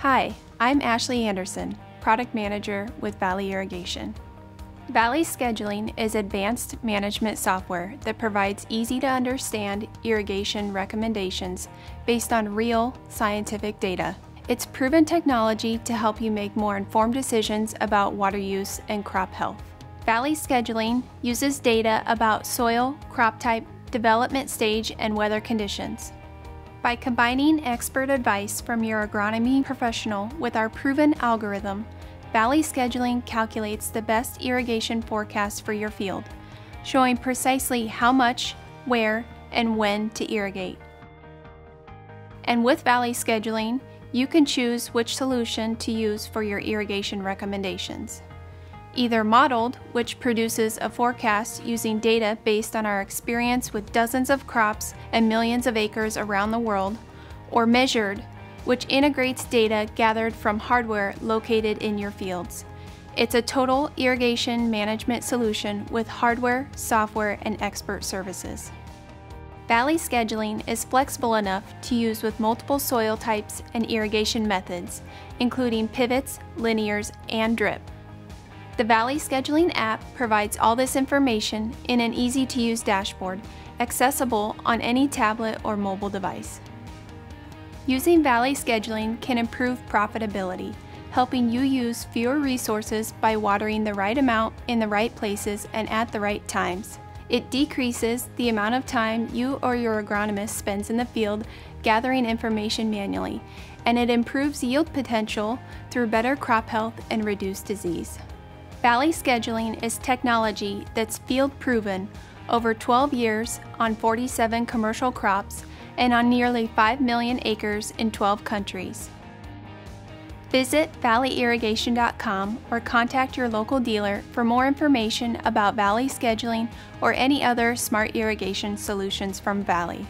Hi, I'm Ashley Anderson, Product Manager with Valley Irrigation. Valley Scheduling is advanced management software that provides easy to understand irrigation recommendations based on real scientific data. It's proven technology to help you make more informed decisions about water use and crop health. Valley Scheduling uses data about soil, crop type, development stage, and weather conditions. By combining expert advice from your agronomy professional with our proven algorithm, Valley Scheduling calculates the best irrigation forecast for your field, showing precisely how much, where, and when to irrigate. And with Valley Scheduling, you can choose which solution to use for your irrigation recommendations. Either modeled, which produces a forecast using data based on our experience with dozens of crops and millions of acres around the world, or measured, which integrates data gathered from hardware located in your fields. It's a total irrigation management solution with hardware, software, and expert services. Valley scheduling is flexible enough to use with multiple soil types and irrigation methods, including pivots, linears, and drip. The Valley Scheduling app provides all this information in an easy to use dashboard, accessible on any tablet or mobile device. Using Valley scheduling can improve profitability, helping you use fewer resources by watering the right amount in the right places and at the right times. It decreases the amount of time you or your agronomist spends in the field gathering information manually, and it improves yield potential through better crop health and reduced disease. Valley scheduling is technology that's field proven over 12 years on 47 commercial crops and on nearly 5 million acres in 12 countries. Visit valleyirrigation.com or contact your local dealer for more information about Valley scheduling or any other smart irrigation solutions from Valley.